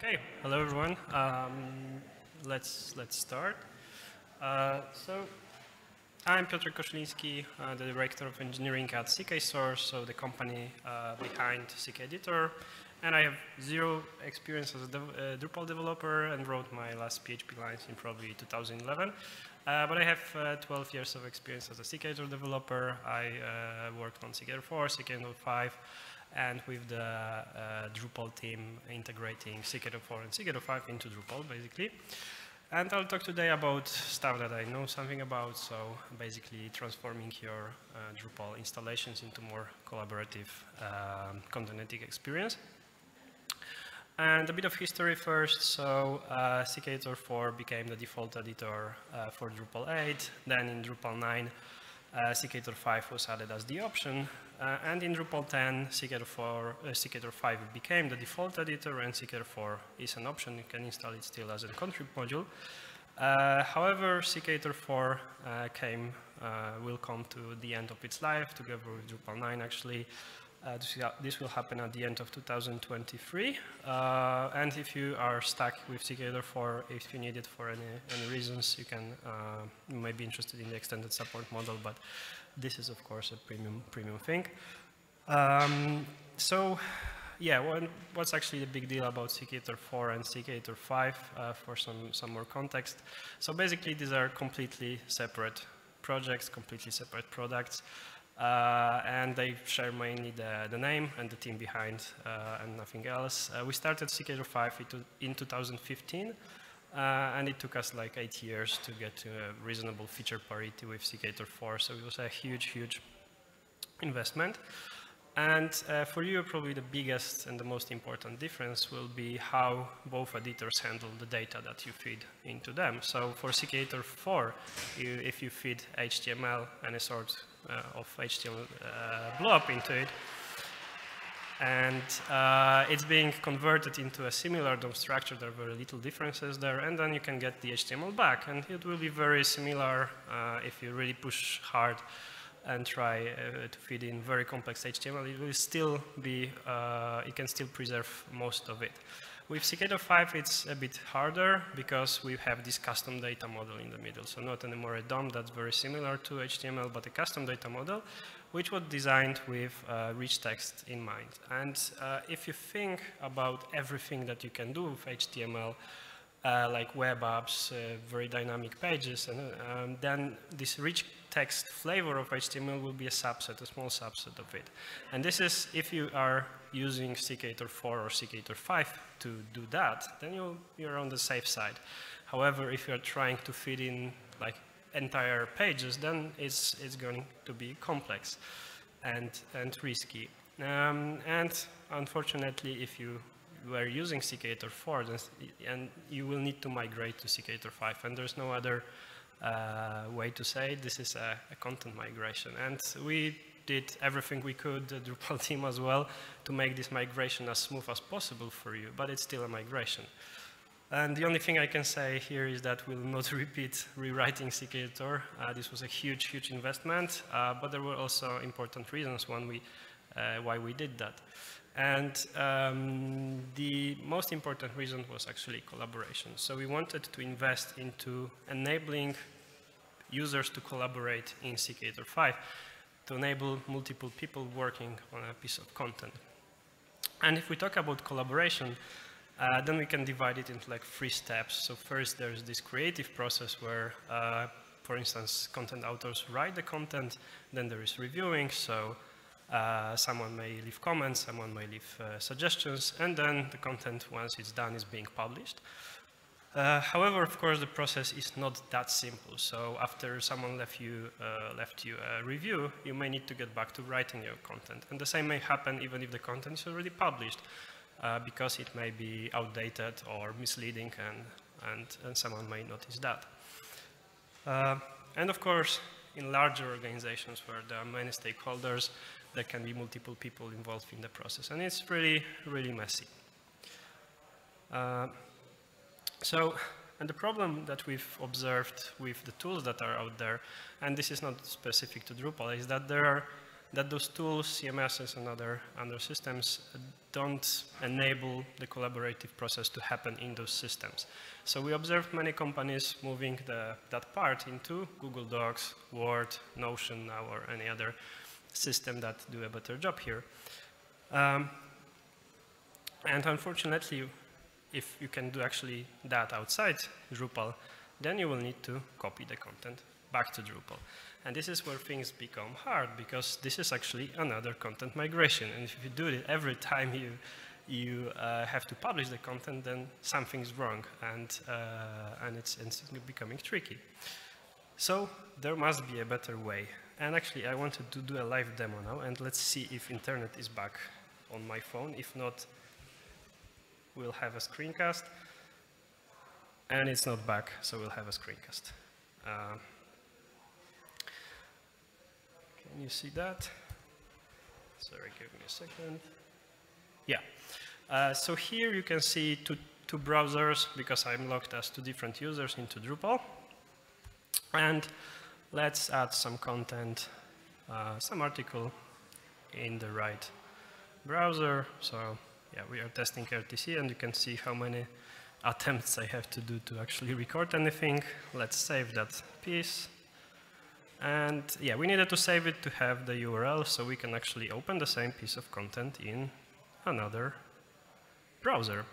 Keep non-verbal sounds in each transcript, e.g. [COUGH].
Okay, hello everyone. Um, let's let's start. Uh, so, I'm Piotr Koszuliński, uh, the director of engineering at CK Source, so the company uh, behind CK Editor, and I have zero experience as a dev uh, Drupal developer and wrote my last PHP lines in probably 2011. Uh, but I have uh, 12 years of experience as a CK Editor developer. I worked on CK 4, CK 5 and with the uh, Drupal team integrating CK4 and CK5 into Drupal, basically. And I'll talk today about stuff that I know something about, so basically transforming your uh, Drupal installations into more collaborative um, content experience. And a bit of history first, so uh, CK 4 became the default editor uh, for Drupal 8, then in Drupal 9, uh, CKEditor 5 was added as the option, uh, and in Drupal 10, CKEditor 4, uh, 5 became the default editor, and CKEditor 4 is an option. You can install it still as a contrib module. Uh, however, CKEditor 4 uh, came, uh, will come to the end of its life together with Drupal 9 actually. Uh, this, will happen at the end of 2023. Uh, and if you are stuck with CKEditor 4, if you need it for any, any reasons, you can uh, you might be interested in the extended support model, but this is of course a premium premium thing. Um, so yeah, what's actually the big deal about CKEditor 4 and CKEditor 5 uh, for some, some more context? So basically these are completely separate projects, completely separate products. Uh, and they share mainly the, the, name and the team behind uh, and nothing else. Uh, we started CKEditor 5 in 2015, uh, and it took us like eight years to get to a reasonable feature parity with CKEditor 4, so it was a huge, huge investment. And uh, for you, probably the biggest and the most important difference will be how both editors handle the data that you feed into them. So for CKEditor 4, you, if you feed HTML and a sort uh, of HTML uh, blob into it. And uh, it's being converted into a similar DOM structure. There are very little differences there. And then you can get the HTML back. And it will be very similar if you really push hard and try uh, to feed in very complex HTML, it will still be, uh, it can still preserve most of it. With CKEditor 5, it's a bit harder because we have this custom data model in the middle. So not anymore a DOM that's very similar to HTML, but a custom data model, which was designed with uh, rich text in mind. And uh, if you think about everything that you can do with HTML, uh, like web apps, uh, very dynamic pages, and um, then this rich text flavor of HTML will be a subset, a small subset of it. And this is if you are using CKEditor 4 or CKEditor 5 to do that, then you you're on the safe side. However, if you're trying to fit in like entire pages, then it's, it's going to be complex and, and risky. Um, and unfortunately, if you were using CKEditor 4, and you will need to migrate to CKEditor 5, and there's no other uh, way to say it. This is a, a, content migration. And we did everything we could, the Drupal [LAUGHS] team as well, to make this migration as smooth as possible for you, but it's still a migration. And the only thing I can say here is that we'll not [LAUGHS] repeat rewriting CKEditor. Uh, this was a huge, huge investment, uh, but there were also important reasons we, uh, why we did that. And um, the most important reason was actually collaboration. So we wanted to invest into enabling users to collaborate in CKEditor 5 to enable multiple people working on a piece of content. And if we talk about collaboration, uh, then we can divide it into like three steps. So first there's this creative process where, uh, for instance, content authors write the content, then there is reviewing, so uh, someone may leave comments, someone may leave uh, suggestions, and then the content, once it's done, is being published. Uh, however, of course, the process is not that simple. So after someone left you, uh, left you a review, you may need to get back to writing your content. And the same may happen even if the content is already published, uh, because it may be outdated or misleading, and, and, and someone may notice that. Uh, and of course, in larger organizations where there are many stakeholders, there can be multiple people involved in the process. And it's really, really messy. Uh, so, and the problem that we've observed with the tools that are out there, and this is not specific to Drupal, is that there are that those tools, CMSs and other, other systems don't enable the collaborative process to happen in those systems. So we observed many companies moving the, that part into Google Docs, Word, Notion now, or any other system that do a better job here. Um, and unfortunately, if you can do actually that outside Drupal, then you will need to copy the content back to Drupal. And this is where things become hard because this is actually another content migration. And if you do it every time you, you uh, have to publish the content, then something's wrong and, uh, and it's, it's becoming tricky. So there must be a better way. And actually, I wanted to do a live demo now, and let's see if internet is back on my phone. If not, we'll have a screencast. And it's not back, so we'll have a screencast. Uh, can you see that? Sorry, give me a second. Yeah. Uh, so here you can see two, two browsers because I'm logged as two different users into Drupal. And let's add some content, uh, some article in the right browser. So yeah, we are testing RTC and you can see how many attempts I have to do to actually record anything. Let's save that piece. And yeah, we needed to save it to have the URL so we can actually open the same piece of content in another browser.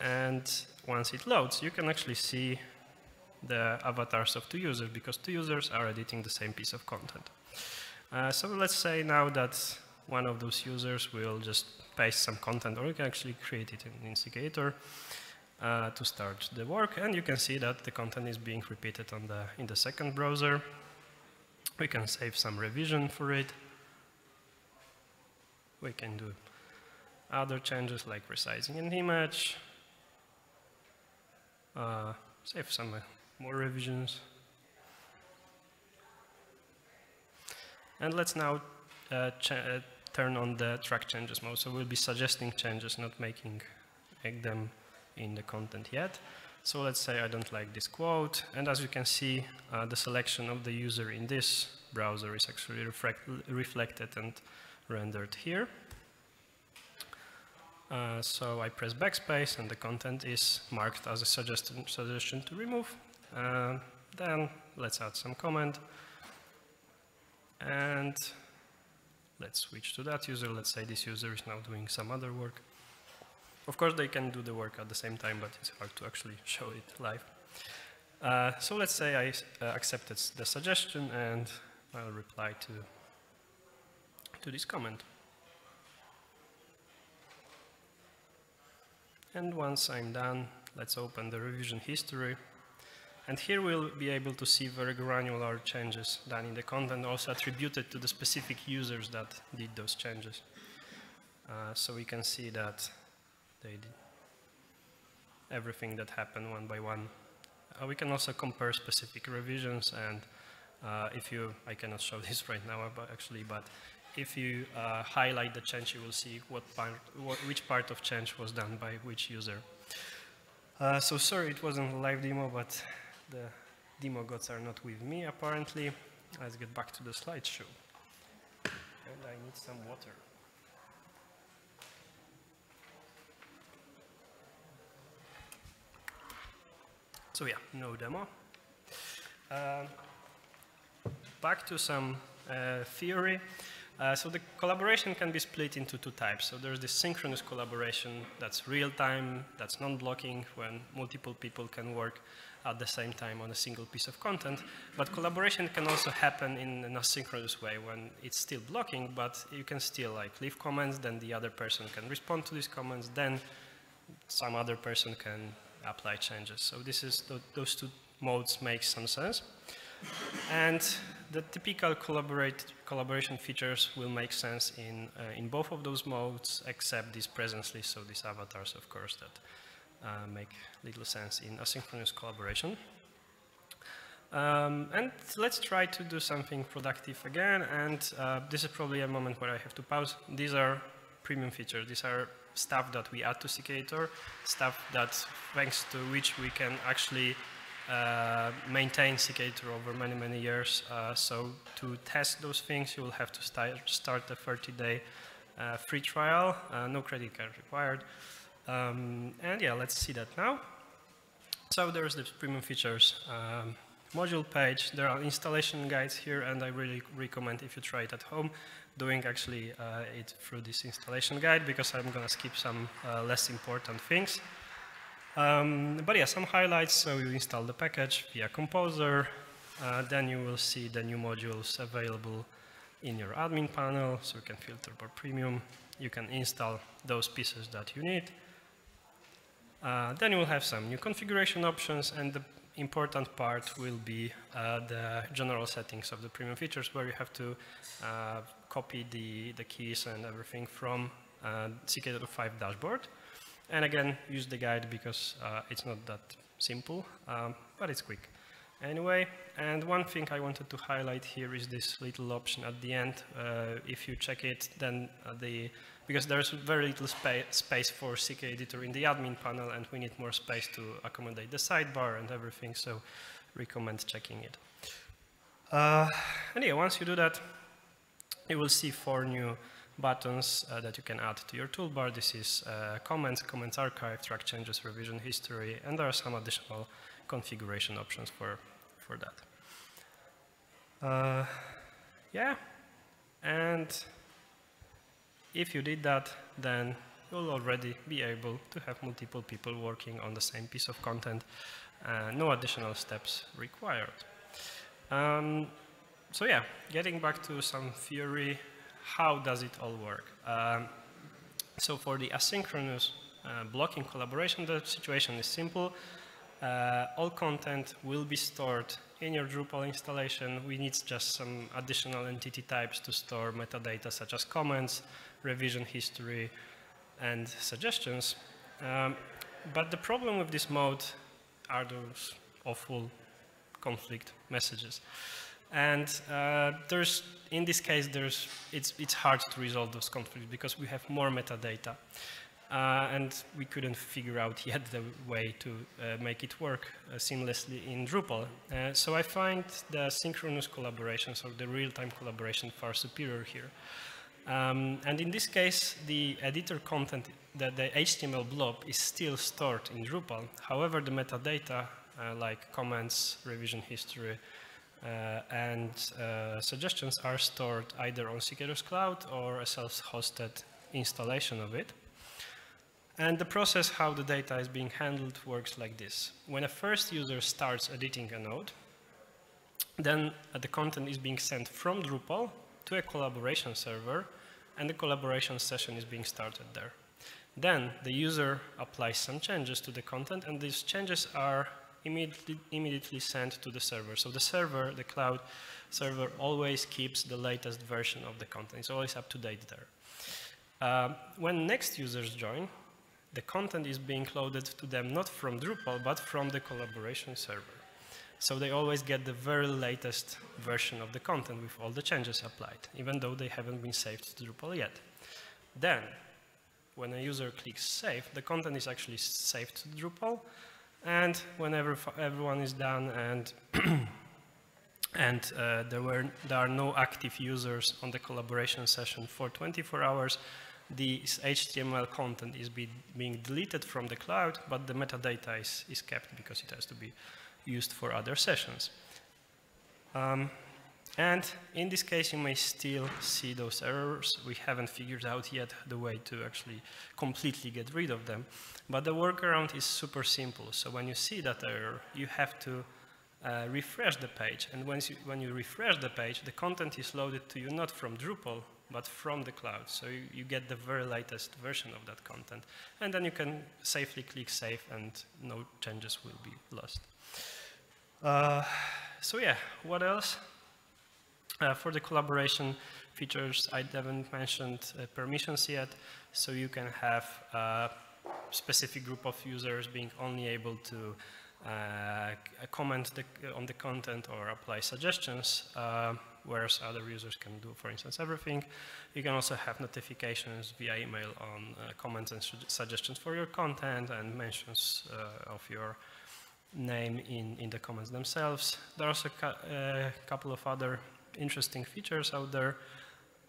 And once it loads, you can actually see the avatars of two users because two users are editing the same piece of content. Uh, so let's say now that one of those users will just paste some content or you can actually create it in Instigator uh, to start the work and you can see that the content is being repeated on the, in the second browser we can save some revision for it. We can do other changes like resizing an image, uh, save some uh, more revisions. And let's now uh, uh, turn on the track changes mode. So we'll be suggesting changes, not making them in the content yet. So let's say I don't like this quote, and as you can see, uh, the selection of the user in this browser is actually reflected and rendered here. Uh, so I press backspace and the content is marked as a suggestion, suggestion to remove. Uh, then let's add some comment. And let's switch to that user. Let's say this user is now doing some other work. Of course, they can do the work at the same time, but it's hard to actually [LAUGHS] show it live. Uh, so let's say I uh, accepted the suggestion and I'll reply to, to this comment. And once I'm done, let's open the revision history. And here we'll be able to see very granular changes done in the content, also attributed to the specific users that did those changes. Uh, so we can see that they did everything that happened one by one. Uh, we can also compare specific revisions and uh, if you, I cannot show [LAUGHS] this right now but actually, but if you uh, highlight the change, you will see what part, what, which part of change was done by which user. Uh, so sorry, it wasn't a live demo, but the demo gods are not with me apparently. Let's get back to the slideshow. And I need some water. So yeah, no demo. Uh, back to some uh, theory. Uh, so the collaboration can be split into two types. So there's this synchronous collaboration that's real-time, that's non-blocking, when multiple people can work at the same time on a single piece of content. But collaboration can also happen in an asynchronous way when it's still blocking, but you can still like leave comments, then the other person can respond to these comments, then some other person can apply changes. So this is th those two modes make some sense. And the typical collaborate collaboration features will make sense in, uh, in both of those modes, except these presence lists, so these avatars, of course, that uh, make little sense in asynchronous collaboration. Um, and let's try to do something productive again, and uh, this is probably a moment where I have to pause. These are premium features. These are stuff that we add to CKEditor, stuff that thanks to which we can actually uh, maintain CK over many, many years. Uh, so to test those things, you will have to start, start a 30-day uh, free trial, uh, no credit card required. Um, and yeah, let's see that now. So there's the premium features um, module page. There are installation guides here, and I really recommend if you try it at home, doing actually uh, it through this installation guide, because I'm going to skip some uh, less important things. Um, but yeah, some highlights. So you install the package via Composer. Uh, then you will see the new modules available in your admin panel. So you can filter by premium. You can install those pieces that you need. Uh, then you will have some new configuration options and the important part will be uh, the general settings of the premium features where you have to uh, copy the, the keys and everything from uh, CK5 dashboard. And again, use the guide because uh, it's not that simple, um, but it's quick. Anyway, and one thing I wanted to highlight here is this little option at the end. Uh, if you check it, then uh, the because there's very little spa space for CK editor in the admin panel, and we need more space to accommodate the sidebar and everything. So, recommend checking it. Uh, and yeah, once you do that, you will see four new buttons uh, that you can add to your toolbar. This is uh, comments, comments archive, track changes, revision history, and there are some additional configuration options for, for that. Uh, yeah, and if you did that, then you'll already be able to have multiple people working on the same piece of content. Uh, no additional steps required. Um, so yeah, getting back to some theory how does it all work? Um, so for the asynchronous uh, blocking collaboration, the situation is simple. Uh, all content will be stored in your Drupal installation. We need just some additional entity types to store metadata such as comments, revision history, and suggestions. Um, but the problem with this mode are those awful conflict messages. And uh, there's, in this case, there's, it's, it's hard to resolve those conflicts because we have more metadata. Uh, and we couldn't figure out [LAUGHS] yet the way to uh, make it work uh, seamlessly in Drupal. Uh, so I find the synchronous collaborations or the real-time collaboration far superior here. Um, and in this case, the editor content, the, the, HTML blob is still stored in Drupal. However, the metadata, uh, like comments, revision history, uh, and suggestions are stored either on CKEditor's Cloud or a self-hosted installation of it. And the process how the data is being handled works like this. When a first user starts editing a node, then uh, the content is being sent from Drupal to a collaboration server, and the collaboration session is being started there. Then the user applies some changes to the content, and these changes are immediately, immediately sent to the server. So the server, the cloud server, always keeps the latest version of the content. It's always up to date there. Uh, when next users join, the content is being loaded to them not from Drupal, but from the collaboration server. So they always get the very latest version of the content with all the changes applied, even though they haven't been saved to Drupal yet. Then, when a user clicks save, the content is actually saved to Drupal, and whenever everyone is done and [CLEARS THROAT] and uh, there were there are no active users on the collaboration session for 24 hours, the HTML content is be, being deleted from the cloud, but the metadata is, is kept because it has to be used for other sessions. Um, and in this case, you may still see those errors. We haven't figured out yet the way to actually completely get rid of them. But the workaround is super simple. So when you see that error, you have to uh, refresh the page. And once you, when you refresh the page, the content is loaded to you not from Drupal, but from the cloud. So you, you, get the very latest version of that content. And then you can safely click save and no changes will be lost. Uh, so yeah, what else? Uh, for the collaboration features, I haven't mentioned uh, permissions yet, so you can have a specific group of users being only able to uh, comment the, on the content or apply suggestions, uh, whereas other users can do, for instance, everything. You can also have notifications via email on uh, comments and su suggestions for your content and mentions uh, of your name in, in the comments themselves. There are also a uh, couple of other interesting features out there.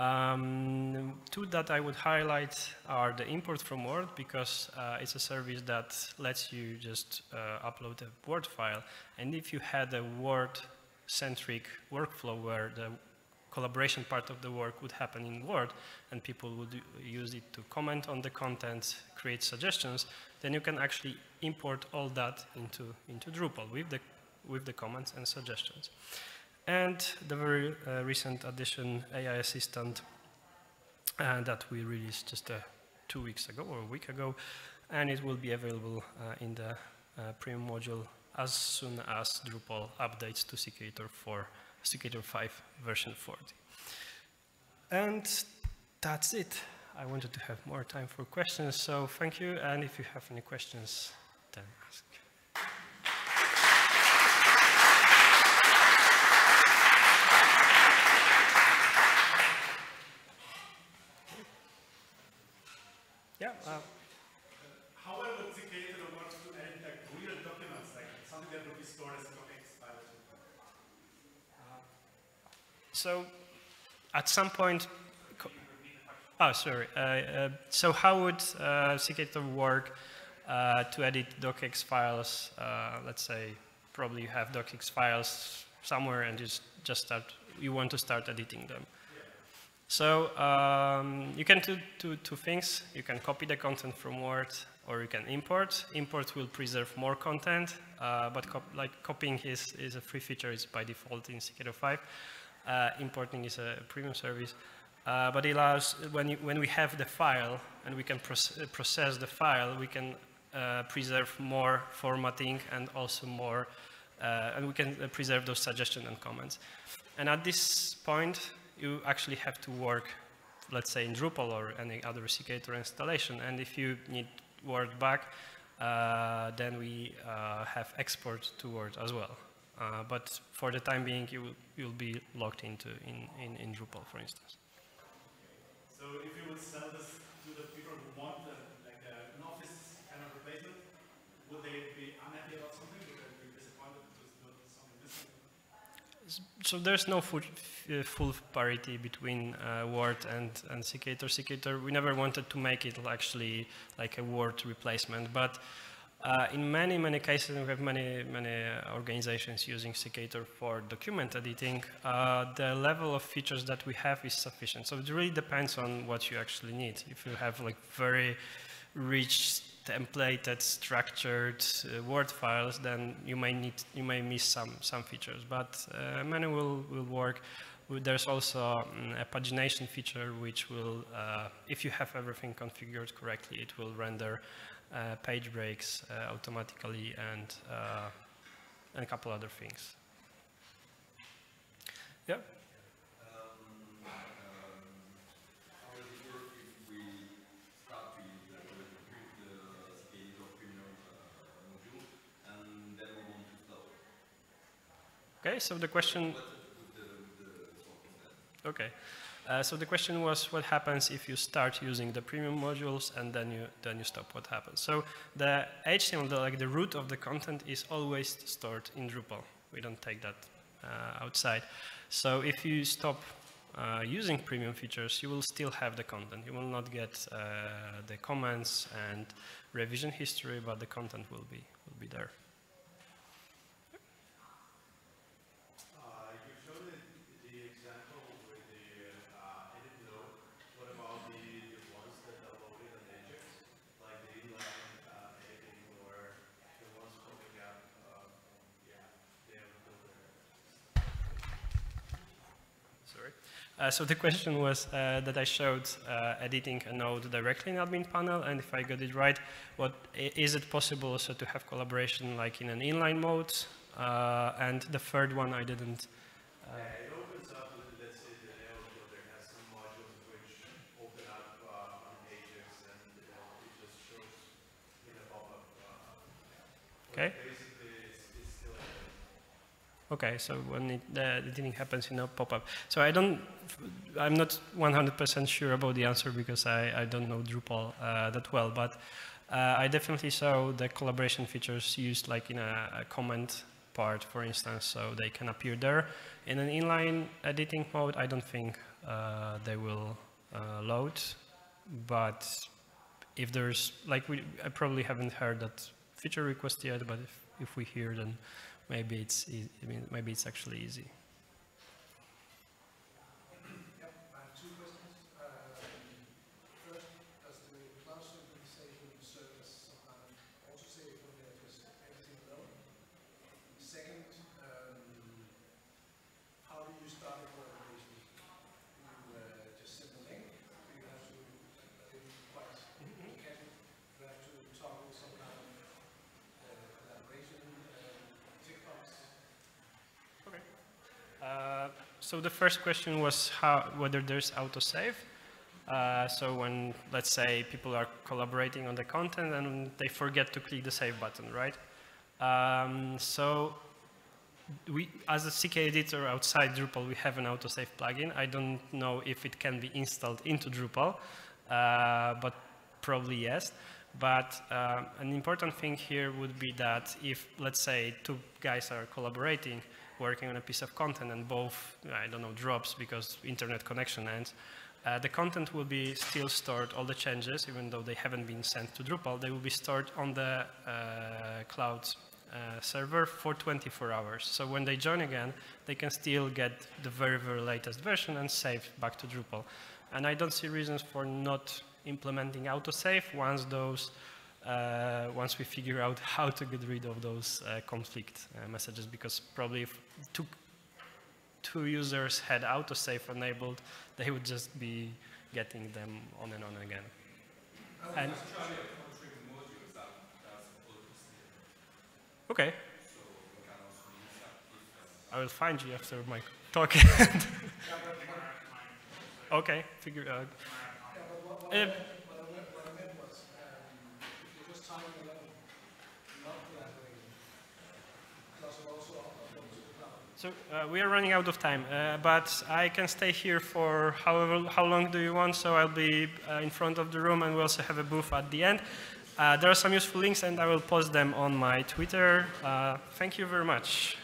Um, two that I would highlight are the import from Word because uh, it's a service that lets you just uh, upload a Word file. And if you had a Word-centric workflow where the collaboration part of the work would happen in Word and people would use it to comment on the content, create suggestions, then you can actually import all that into, into Drupal with the, with the comments and suggestions. And the very uh, recent addition, AI Assistant, uh, that we released just uh, two weeks ago or a week ago, and it will be available uh, in the uh, premium module as soon as Drupal updates to CKEditor 4, CKEditor 5 version 40. And that's it. I wanted to have more time for questions, so thank you, and if you have any questions, then ask. Yeah. Uh, How well would CKEditor work to edit like real documents, like something that would be stored as a docx file? so, at some point, oh, sorry. Uh, uh, so, how would uh, CKEditor work to edit docx files? Let's say, probably you have docx files somewhere, and you just just start. You want to start editing them. So um, you can do two, two things. You can copy the content from Word or you can import. Import will preserve more content, uh, but like copying is, is a free feature. It's by default in CKEditor 5. Uh, importing is a premium service. Uh, but it allows, when, you, when we have the file and we can proce process the file, we can uh, preserve more formatting and also more, uh, and we can preserve those suggestions and comments. And at this point, you actually have to work, let's say in Drupal or any other CKEditor installation. And if you need Word back, uh, then we uh, have export to Word as well. Uh, but for the time being, you will, you'll be locked into in, in, in Drupal, for instance. So if you would sell this to the people who want a, like a, an office kind of replacement, would they be unhappy about something? Would they be disappointed because there's something missing? So there's no full, uh, full parity between uh, Word and, and CKEditor. CKEditor, we never wanted to make it actually like a Word replacement, but uh, in many, many cases, we have many, many organizations using CKEditor for document editing. Uh, the level of features that we have is sufficient. So it really depends on what you actually need. If you have like very rich templated, structured uh, Word files, then you may need, you may miss some some features. But uh, many will will work. There's also um, a pagination feature which will, uh, if you have everything configured correctly, it will render page breaks uh, automatically and uh, and a couple other things. Yeah. Okay, so the question. Okay, uh, so the question was, what happens if you start using the premium modules and then you then you stop? What happens? So the HTML, the, like the root of the content, is always stored in Drupal. We don't take that uh, outside. So if you stop uh, using premium features, you will still have the content. You will not get uh, the comments and revision history, but the content will be will be there. Uh, you showed the, the example with the uh, edit node. What about the, the ones that are loaded on Ajax, like the inline uh, editing or the ones popping up? Uh, yeah, they have builder. Sorry. Uh, so the question was uh, that I showed uh, editing a node directly in admin panel, and if I got it right, what is it possible also to have collaboration like in an inline mode? Uh, and the third one I didn't. Uh, Yeah, it opens up with, let's say, the layout builder has some modules which open up uh, on Ajax and you know, it just shows in a pop-up. Uh, Okay. So when it, the editing happens in a pop-up. So I don't, I'm not 100% sure about the answer because I, I don't know Drupal uh, that well, but uh, I definitely saw the collaboration features used like in a, a, comment part, for instance, so they can appear there. In an inline editing mode, I don't think uh, they will uh, load, but if there's, like we, I probably haven't heard that feature request yet, but if, if we hear, then maybe it's easy, I mean, maybe it's actually easy. So the first question was how, whether there's autosave. Uh, so when, let's say, people are collaborating on the content and they forget to click the save button, right? Um, so we, as a CK editor outside Drupal, we have an autosave plugin. I don't know if it can be installed into Drupal, uh, but probably yes. But uh, an important thing here would be that if, let's say, two guys are collaborating, working on a piece of content and both, I don't know, drops because internet connection ends, uh, the content will be still stored, all the changes, even though they haven't been sent to Drupal, they will be stored on the uh, cloud uh, server for 24 hours. So when they join again, they can still get the very, very latest version and save back to Drupal. And I don't see reasons for not implementing autosave once those uh, once we figure out [LAUGHS] how to get rid of those uh, conflict uh, messages, because probably if two, two users had autosave enabled, they would just be getting them on and on again. And okay. I will find you after my talk. [LAUGHS] okay, figure out. Uh, So uh, we are running out of time, uh, but I can stay here for however how long do you want. So I'll be uh, in front of the room, and we also have a booth at the end. Uh, there are some useful links, and I will post them on my Twitter. Uh, thank you very much.